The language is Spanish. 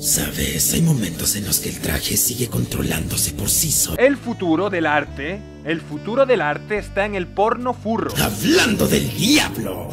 Sabes, hay momentos en los que el traje sigue controlándose por sí solo. El futuro del arte, el futuro del arte está en el porno furro. Hablando del diablo,